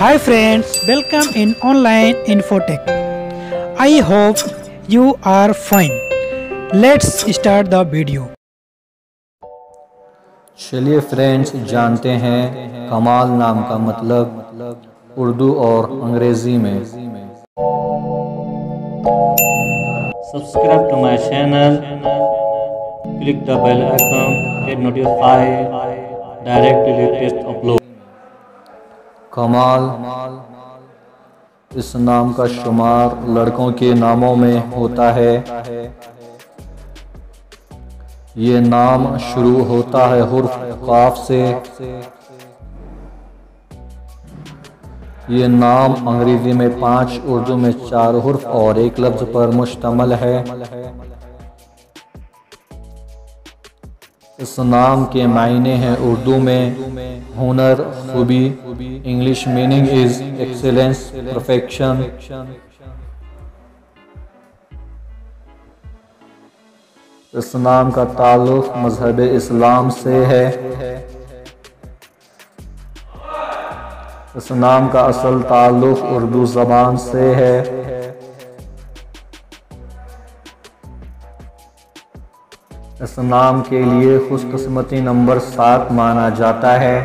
Hi friends, welcome in online infotech. I hope you are fine. Let's start the video. चलिए friends जानते हैं कमाल नाम का मतलब उर्दू और अंग्रेज़ी में subscribe to my channel click the bell icon get notified directly latest upload Kamal. इस नाम का शुमार लड़कों के नामों में होता है। ये नाम शुरू होता है हुर्फ काफ से। ये नाम अंग्रेज़ी में पाँच उर्दू में चार हुर्फ और एक लफ्ज पर मुश्तमल है। इस नाम के मायने हैं उर्दू में हुनर, खूबी, English meaning is excellence, perfection. इस नाम का ताल्लुक मज़हब इस्लाम से है। इस नाम का असल ताल्लुक उर्दू ज़बान से है। इस नाम के लिए खुशकस्मती नंबर सात माना जाता है।